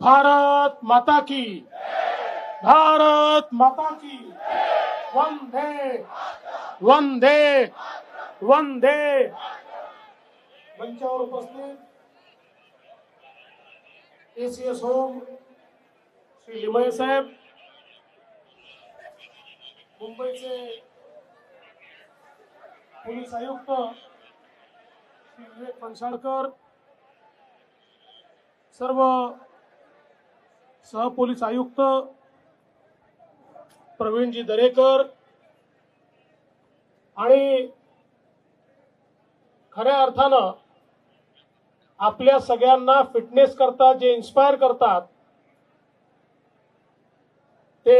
भारत माता की। भारत माता की। वंदे। वंदे। वंदे। मंचावर उपस्थित एसीएस होम श्री लिमये साहेब मुंबईचे पोलीस आयुक्त श्री विवेक फणसाळकर सर्व सहपोलीस आयुक्त प्रवीणजी दरेकर आणि खऱ्या अर्थानं आपल्या सगळ्यांना फिटनेस करतात जे इन्स्पायर करतात ते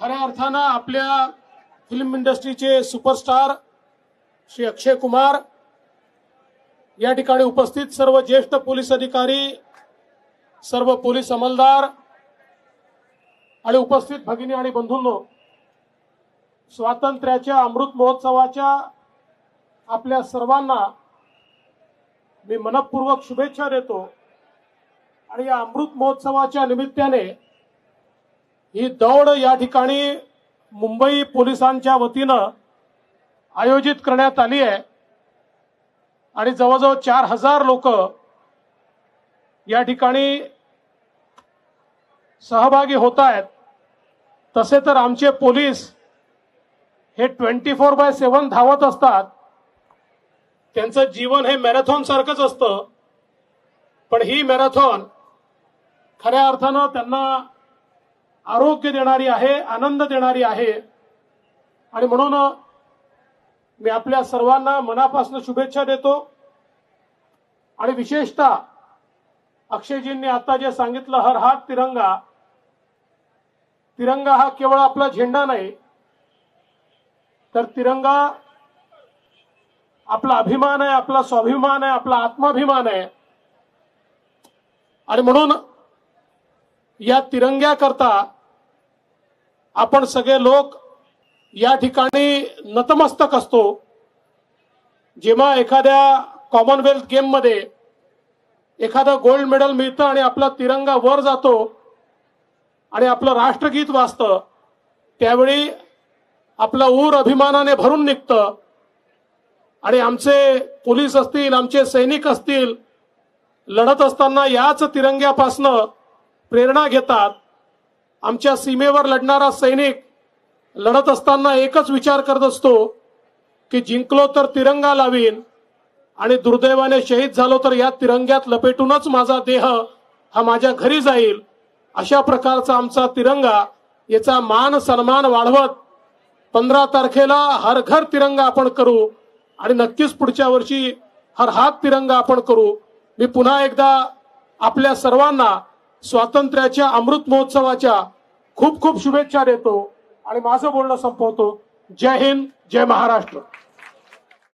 खऱ्या अर्थानं आपल्या फिल्म इंडस्ट्रीचे सुपरस्टार श्री अक्षय कुमार या ठिकाणी उपस्थित सर्व ज्येष्ठ पोलीस अधिकारी सर्व पोलीस अंमलदार आणि उपस्थित भगिनी आणि बंधूंनो स्वातंत्र्याच्या अमृत महोत्सवाच्या आपल्या सर्वांना मी मनपूर्वक शुभेच्छा देतो आणि या अमृत महोत्सवाच्या निमित्ताने ही दौड या ठिकाणी मुंबई पोलिसांच्या वतीनं आयोजित करण्यात आली आहे. आणि जवळजवळ चार हजार लोक या ठिकाणी सहभागी होत आहेत तसे तर आमचे पोलीस हे ट्वेंटी फोर बाय सेवन धावत असतात. त्यांचं जीवन हे मॅरेथॉन सारखंच असतं. पण ही मॅरेथॉन खऱ्या अर्थानं त्यांना आरोग्य देणारी आहे आनंद देणारी आहे. आणि म्हणून मी आपल्या सर्वांना मनापासून शुभेच्छा देतो. आणि विशेषतः अक्षयजींनी आता जे सांगितलं हर हात तिरंगा. तिरंगा हा केवळ आपला झेंडा नाही तर तिरंगा आपला अभिमान आहे आपला स्वाभिमान आहे आपला आत्माभिमान आहे. आणि म्हणून या तिरंग्याकरता आपण सगळे लोक या ठिकाणी नतमस्तक असतो. जेव्हा एखाद्या कॉमनवेल्थ गेममध्ये एखादं गोल्ड मेडल मिळतं आणि आपला तिरंगा वर जातो आणि आपलं राष्ट्रगीत वाजतं त्यावेळी आपलं ऊर अभिमानाने भरून निघतं. आणि आमचे पोलीस असतील आमचे सैनिक असतील लढत असताना याच तिरंग्यापासनं प्रेरणा घेतात. आमच्या सीमेवर लढणारा सैनिक लढत असताना एकच विचार करत असतो की जिंकलो तर तिरंगा लावीन आणि दुर्दैवाने शहीद झालो तर या तिरंग्यात लपेटूनच माझा देह हा माझ्या घरी जाईल. अशा प्रकारचा आमचा तिरंगा याचा मान सन्मान वाढवत पंधरा तारखेला हर घर तिरंगा आपण करू आणि नक्कीच पुढच्या वर्षी हर हात तिरंगा आपण करू. मी पुन्हा एकदा आपल्या सर्वांना स्वातंत्र्याच्या अमृत महोत्सवाच्या खूप खूप शुभेच्छा देतो आणि माझं बोलणं संपवतो. जय हिंद जय महाराष्ट्र.